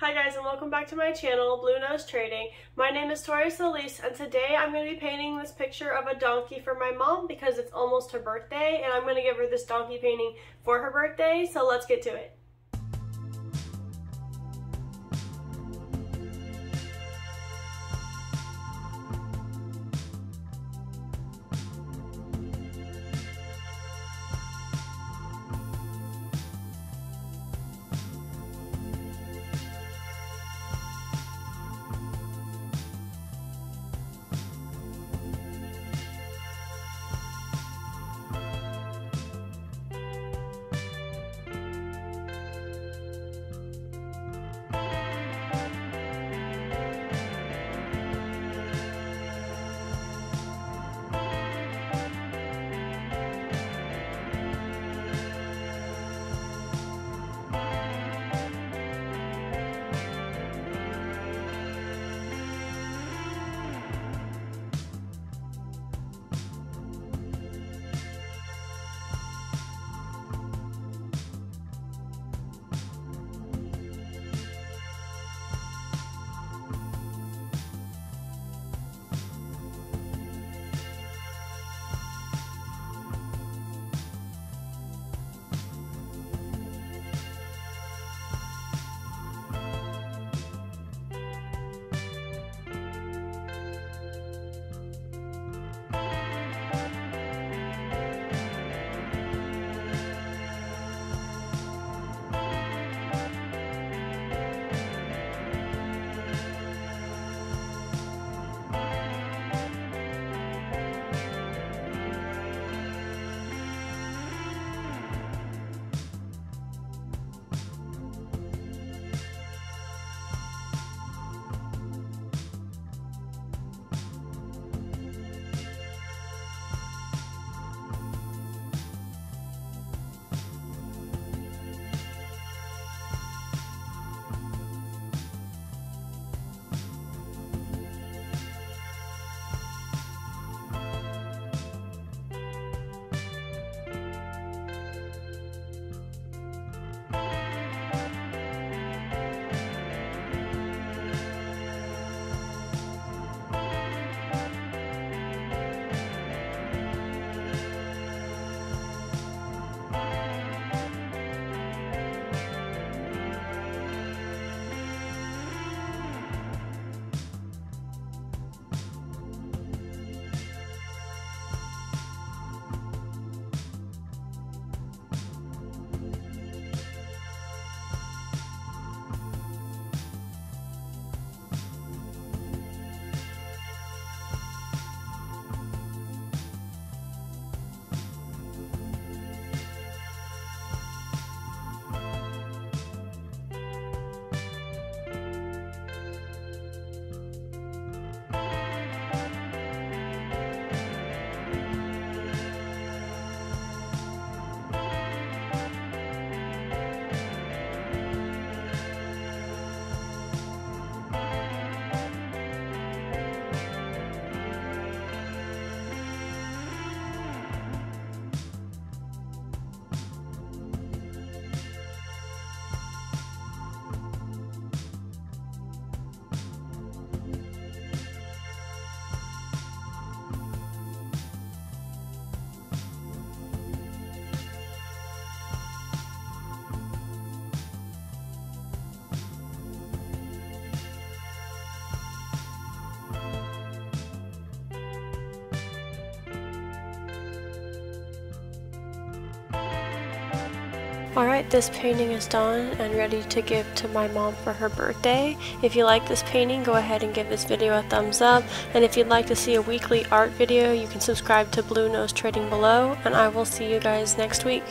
Hi guys and welcome back to my channel, Blue Nose Trading. My name is Tori Solis and today I'm going to be painting this picture of a donkey for my mom because it's almost her birthday and I'm going to give her this donkey painting for her birthday, so let's get to it. Alright, this painting is done and ready to give to my mom for her birthday. If you like this painting, go ahead and give this video a thumbs up. And if you'd like to see a weekly art video, you can subscribe to Blue Nose Trading below. And I will see you guys next week.